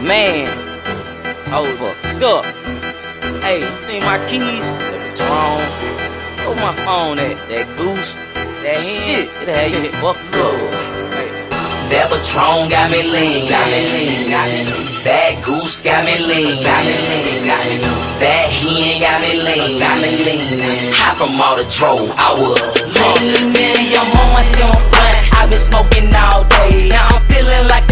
Man, oh fucked up. Hey, need my keys? What's wrong? Where my phone at? That goose? That shit? It had you fucked up. That Patron got me lean, got me lean, got me lean. That goose got me lean, got me lean, got me lean. That hen got me lean, got me lean. High from all the dro, I was lean. See, I'm on my front, I've been smoking all day. Now I'm feeling like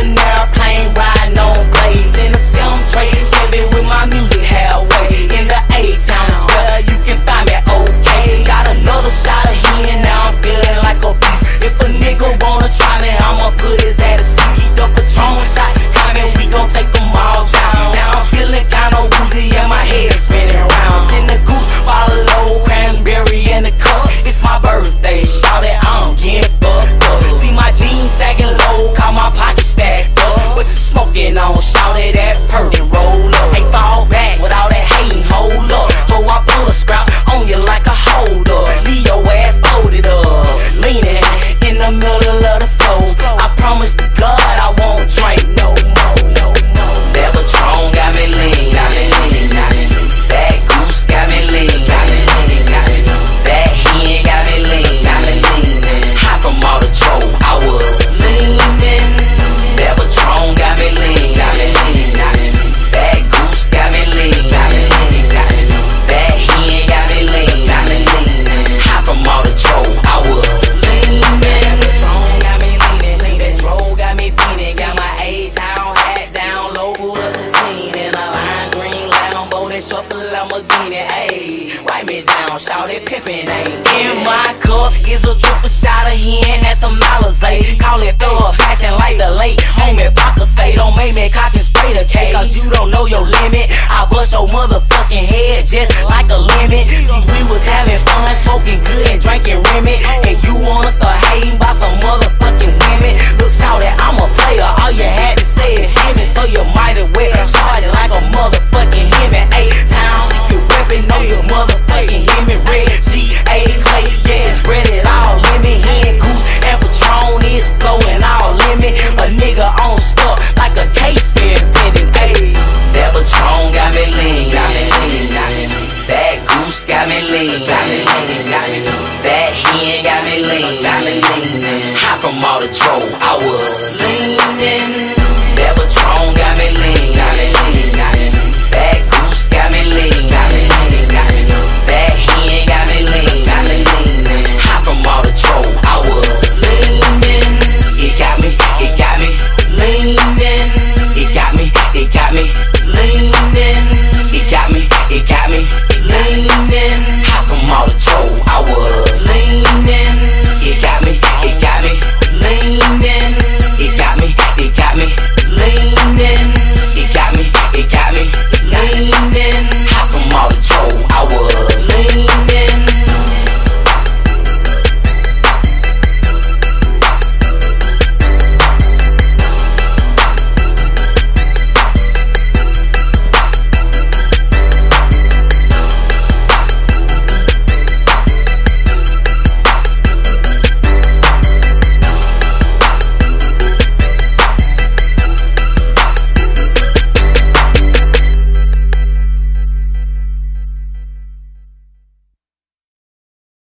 Lamborghini. Ayy, write me down, shout it pimpin'. Ayy, in my cup is a triple shot of hen and some Alizé. Call it thug passion like the late homie Papa say. Don't make me cock and spray the cake, cause you don't know your limit. I bust your motherfucking head just like a limit. See, leaning. High from all the dro, I was leaning. That Patron got me. That goose got me. That hen got me all the I was leaning. It got me, it got me leaning. It got me, it got me leaning. It got me, it got me leaning. High from all the dro, I was.